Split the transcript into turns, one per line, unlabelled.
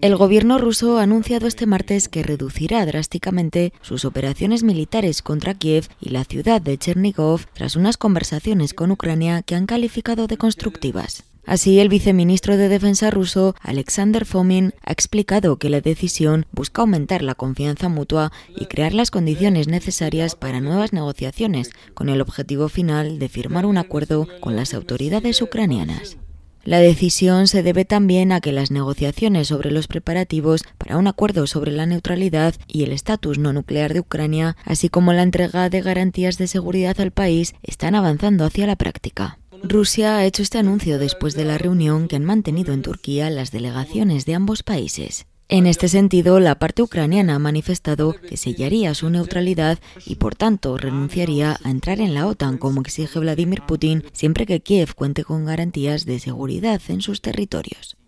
El gobierno ruso ha anunciado este martes que reducirá drásticamente sus operaciones militares contra Kiev y la ciudad de Chernigov tras unas conversaciones con Ucrania que han calificado de constructivas. Así, el viceministro de Defensa ruso, Alexander Fomin, ha explicado que la decisión busca aumentar la confianza mutua y crear las condiciones necesarias para nuevas negociaciones, con el objetivo final de firmar un acuerdo con las autoridades ucranianas. La decisión se debe también a que las negociaciones sobre los preparativos para un acuerdo sobre la neutralidad y el estatus no nuclear de Ucrania, así como la entrega de garantías de seguridad al país, están avanzando hacia la práctica. Rusia ha hecho este anuncio después de la reunión que han mantenido en Turquía las delegaciones de ambos países. En este sentido, la parte ucraniana ha manifestado que sellaría su neutralidad y, por tanto, renunciaría a entrar en la OTAN, como exige Vladimir Putin, siempre que Kiev cuente con garantías de seguridad en sus territorios.